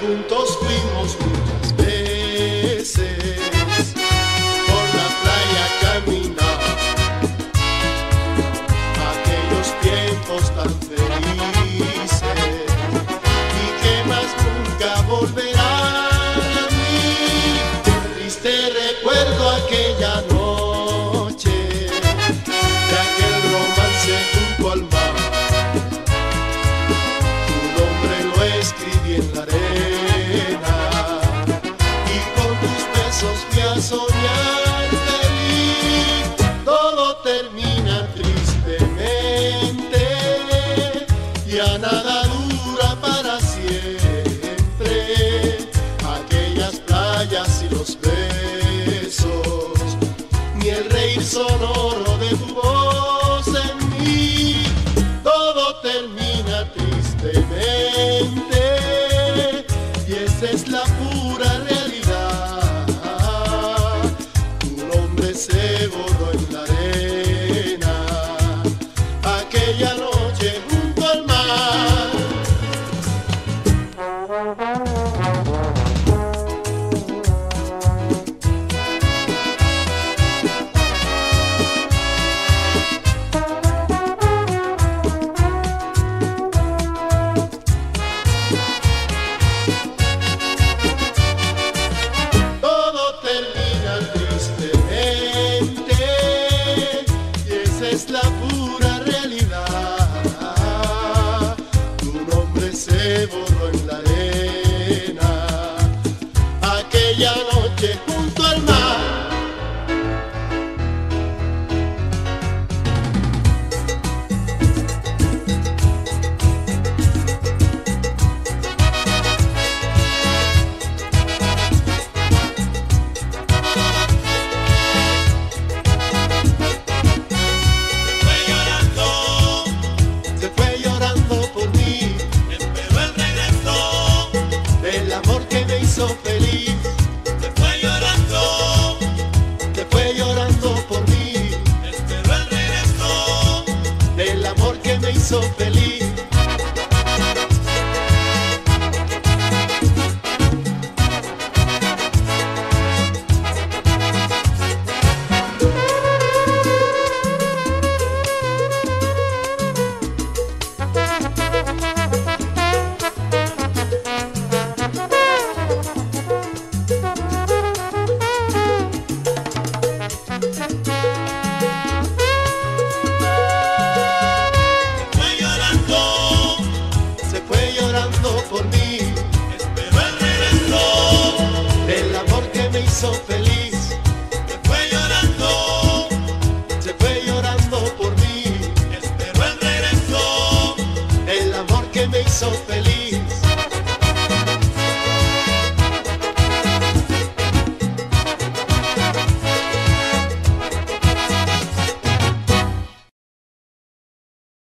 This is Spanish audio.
juntos fuimos muchas veces por la playa a caminar. Aquellos tiempos tan felices y que más nunca volverán a mí. Triste recuerdo aquella noche. soñar feliz, todo termina tristemente. Y a nada dura para siempre. Aquellas playas y los besos, ni el reír sonoro de es la pura realidad. Tu nombre se borró en la arena. hizo feliz. Te fue llorando, te fue llorando por mí. Espero el regreso del amor que me hizo feliz.